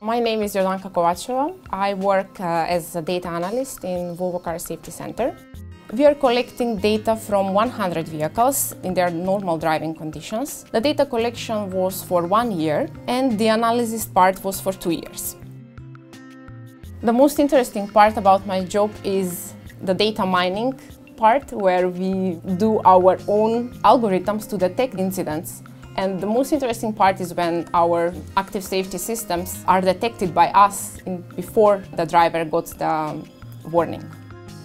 My name is Jordanka Kovacheva. I work uh, as a data analyst in Volvo Car Safety Center. We are collecting data from 100 vehicles in their normal driving conditions. The data collection was for one year and the analysis part was for two years. The most interesting part about my job is the data mining part where we do our own algorithms to detect incidents. And the most interesting part is when our active safety systems are detected by us in, before the driver got the warning.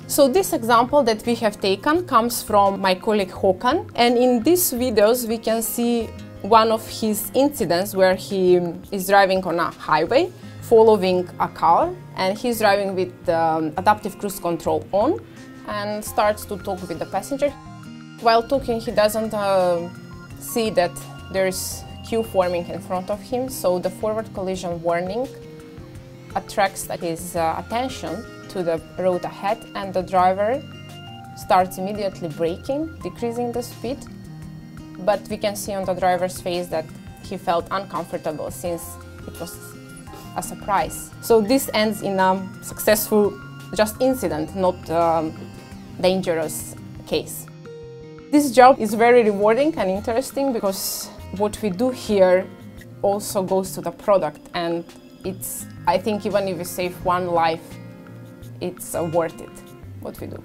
So this example that we have taken comes from my colleague Håkan and in these videos we can see one of his incidents where he is driving on a highway following a car and he's driving with um, adaptive cruise control on and starts to talk with the passenger. While talking he doesn't uh, see that there's queue forming in front of him so the forward collision warning attracts his uh, attention to the road ahead and the driver starts immediately braking, decreasing the speed. But we can see on the driver's face that he felt uncomfortable since it was a surprise. So this ends in a successful just incident, not um, dangerous case. This job is very rewarding and interesting because what we do here also goes to the product and it's I think even if we save one life it's worth it what we do.